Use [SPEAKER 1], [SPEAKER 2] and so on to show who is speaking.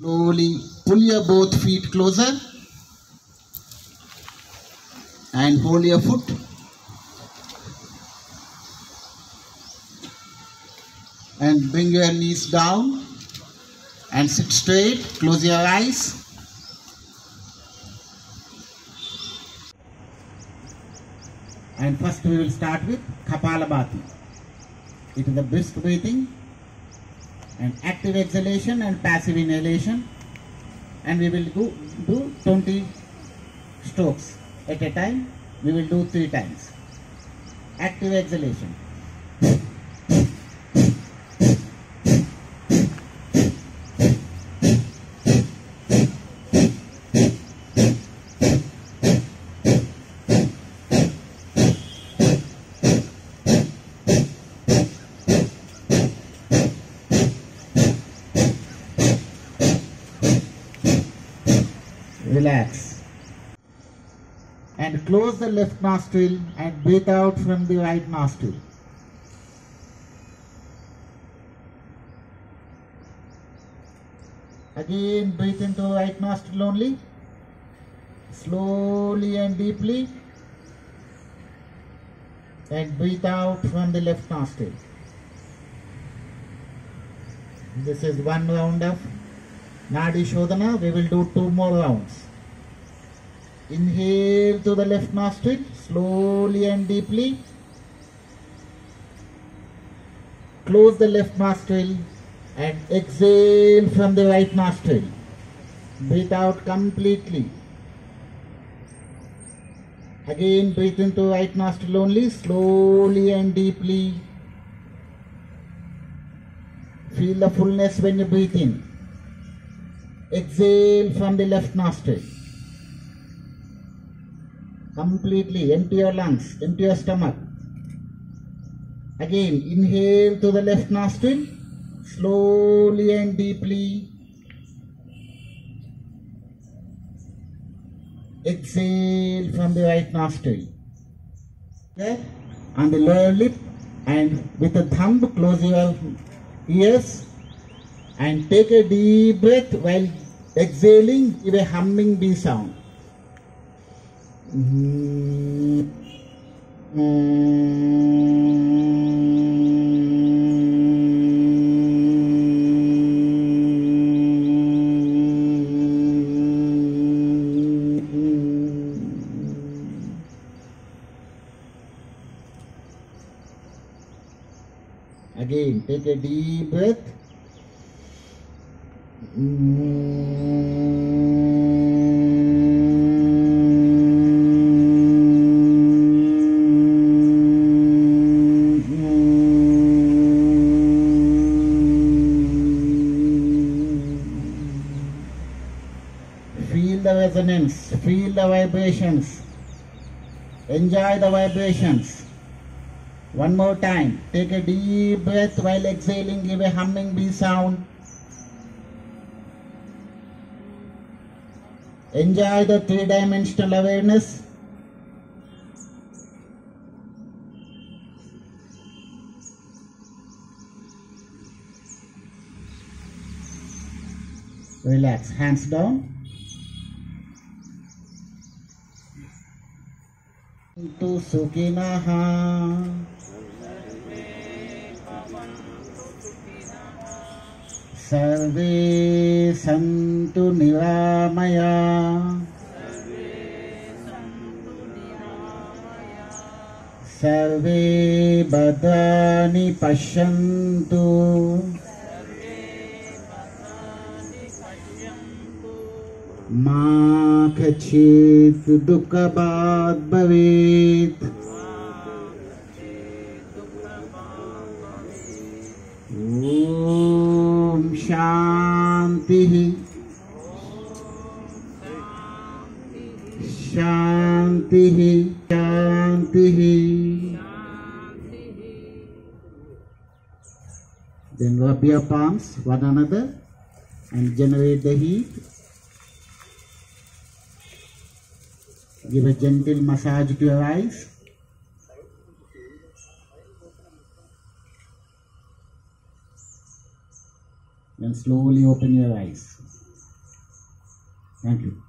[SPEAKER 1] Slowly pull your both feet closer and hold your foot. And bring your knees down and sit straight. Close your eyes. And first we will start with Kapalabhati. It is the brisk breathing and active exhalation and passive inhalation. And we will do, do 20 strokes at a time. We will do three times. Active exhalation relax. And close the left nostril and breathe out from the right nostril. Again breathe into right nostril only. Slowly and deeply. And breathe out from the left nostril. This is one round of Nadi Shodhana. We will do two more rounds. Inhale to the left nostril, slowly and deeply. Close the left nostril and exhale from the right nostril. Breathe out completely. Again, breathe into right nostril only, slowly and deeply. Feel the fullness when you breathe in. Exhale from the left nostril. Completely empty your lungs, empty your stomach. Again, inhale to the left nostril, slowly and deeply. Exhale from the right nostril. Okay? On the lower lip and with the thumb close your ears and take a deep breath while exhaling give a humming bee sound. Again take a deep breath Feel the resonance, feel the vibrations, enjoy the vibrations. One more time, take a deep breath while exhaling, give a humming bee sound. Enjoy the three-dimensional awareness. Relax, hands down. Tu Sukhinaha. Sarve Santa. सन्तु निरामया। सर्वे भद्राणि पश्यन्तु। मा कचित् दुःखभाग् भवेत्। ॐ शान्तिः। शान्तिः शान्तिः Then rub your palms one another and generate the heat. Give a gentle massage to your eyes. Then slowly open your eyes. Thank you.